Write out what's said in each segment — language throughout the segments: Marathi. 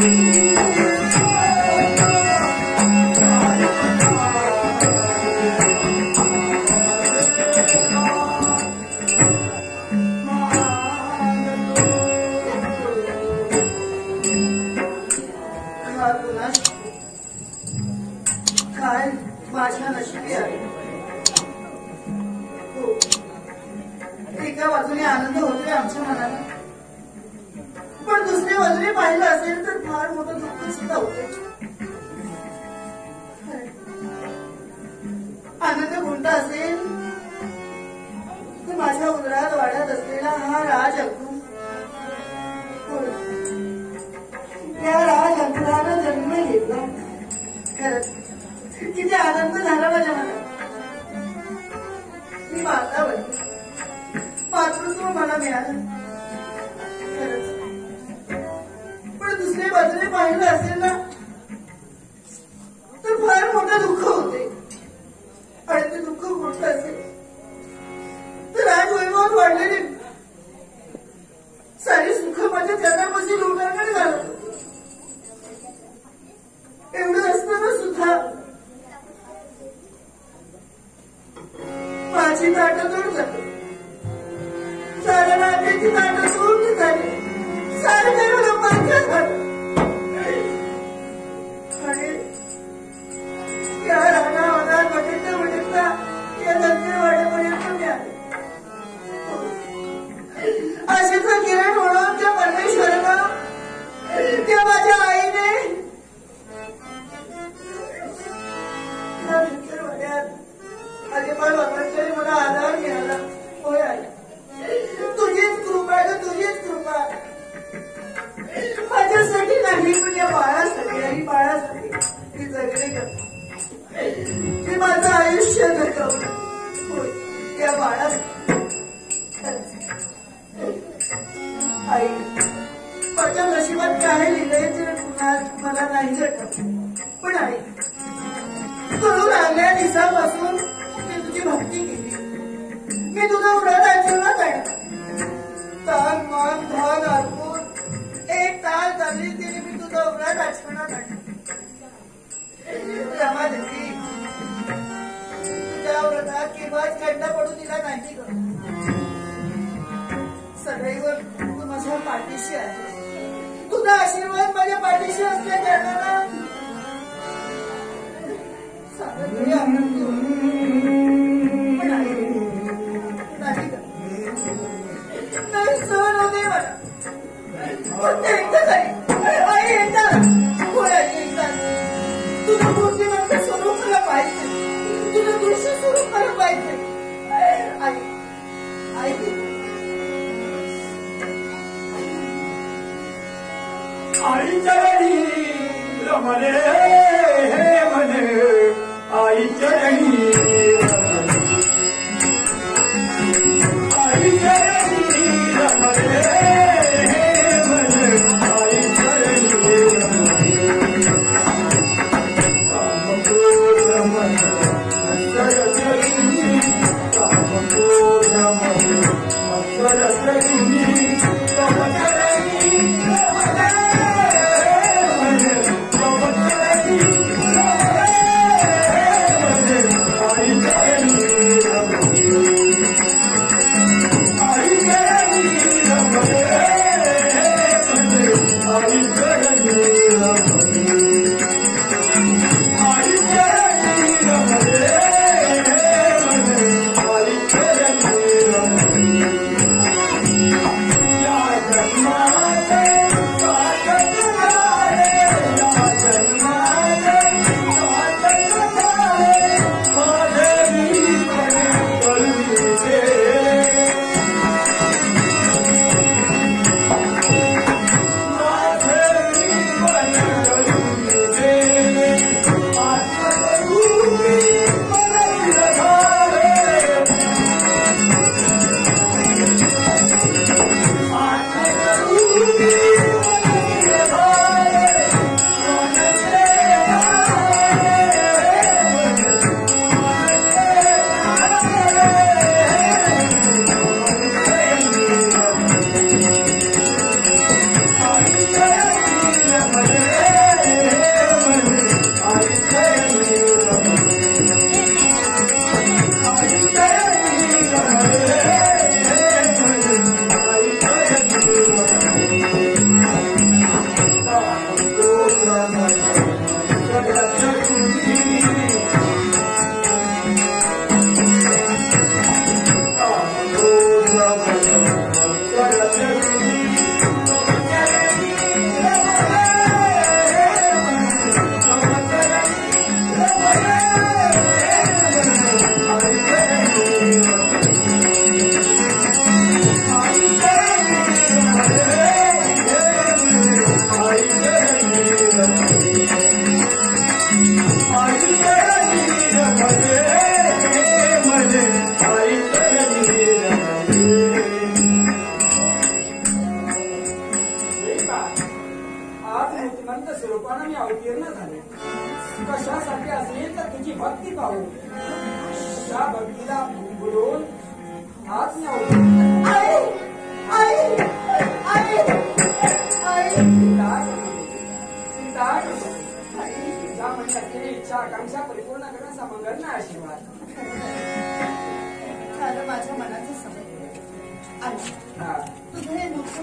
एका बाजूने आनंद होतोय आमच्या मनाला जर दुसऱ्या बाजूने पाहिलं असेल तर फार मोठं दुःख सुद्धा होते. आनंद कोणता असेल तर माझ्या उदरात वाढत असलेला हा राज अक्रू त्या राज अक्रूरानं जन्म घेतला. खरंच. किती आनंद झाला माझ्या मनात. मी माता बनली मातृत्व मला मिळालं. पण दुसऱ्या बाजूने पाहिलं असेल ना मी माझं आयुष्य घडवलं त्या आई माझ्या नशिबात काय लिहिलंय ते मला नाही घडत पण आई कळून आल्या दिवसापासून मी तुझी भक्ती केली. मी तुझा ड्रायव्हर तू माझ्या पाठीशी आहे. तुझा आशीर्वाद माझ्या पाठीशी असल्या कारणानं सारं मन आई चई चिंता करू नको. तुझ्या मनात असलेली इच्छा आकांक्षा परिपूर्ण करण्याचा मंगल ना आशीर्वाद. झालं माझ्या मनाचं हा. तुझं हे दुःख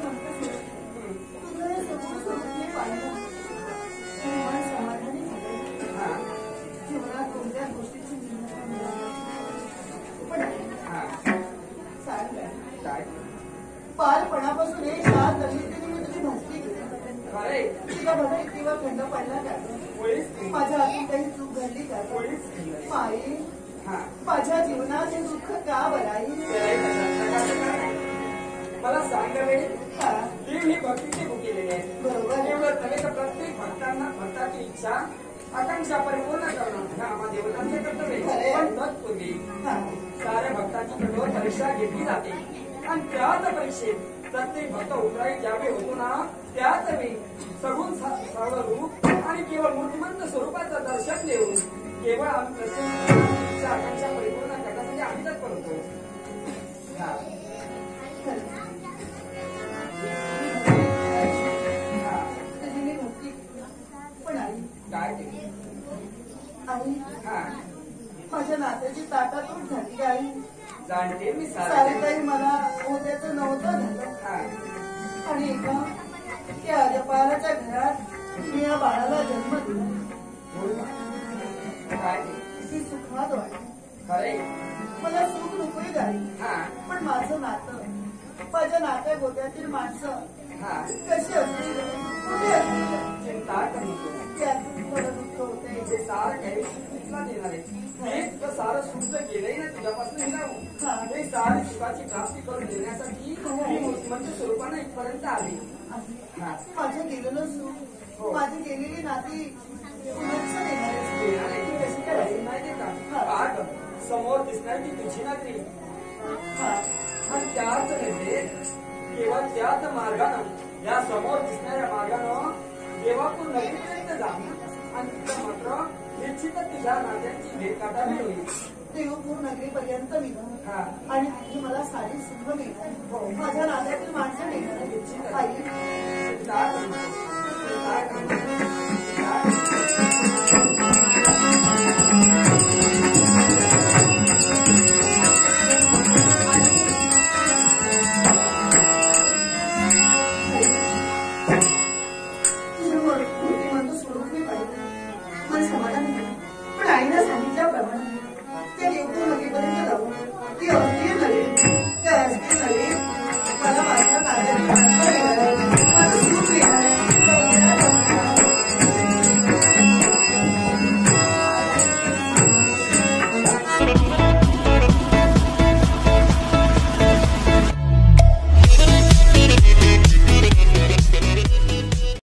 माई हा. माझ्या जीवनात हे दुःख का बराई मला सांग का ही भक्तीची भुकेलेली आहे बरोबर. एवढं तर प्रत्येक भक्तांना भक्ताची इच्छा आकांक्षा परिपूर्ण करणं हे देवतांचे कर्तव्य. पण तत्पूर्वी. साऱ्या भक्तांची कठोर परीक्षा घेतली जाते आणि त्याच परीक्षेत प्रत्येक भक्त उतराई ज्यावेळी होतो ना त्याच वेळी सगुण सर्व रूप आणि केवळ मूर्तिमंत स्वरूपाचं दर्शन देऊन केवळ आम्ही प्रत्येक आकांक्षा परिपूर्ण करण्यासाठी आम्ही तत्पर हा. हा. काय आई हा. माझ्या नात्याची ताटातूट झाली आई. जाणते मी सारे काही मला उद्याचं नव्हतं झालं. हा. आणि एका त्या अजपाराच्या घरात मी या बाळाला जन्म दिला. ना. काय ते ती सुखात वाटली खरे मला सुख नकोय गाडी हा. पण माझं नातं माझ्या नात्या गोत्यातील माणसं हा. कशी असतील? कुठे असतील? चिंता त्यातून मला दुःख होते. हे सारं काही देणार. आहे जर गेलंय ना तुझ्यापासून हिरावून हे. सारे सुखाची प्राप्ती करून देण्यासाठी मी मूर्तिमंत स्वरूपानं इथपर्यंत आले. हा. माझं गेलेलं सुख माझी गेलेली नाती येणार. देणार आहे समोर दिसणारी ती तुझी हा. आणि त्याच नव्हे केवळ त्याच मार्गानं या समोर दिसणाऱ्या मार्गानं देवापूर नदीपर्यंत जा आणि तिथं मात्र निश्चितच तुझ्या नात्यांची भेट गाठावी होईल देवपूर नगरीपर्यंत निघा हा. आणि तिथे मला सारी सुख मिळणार माझ्या नात्यातील माणसं मिळणार आई. चिंता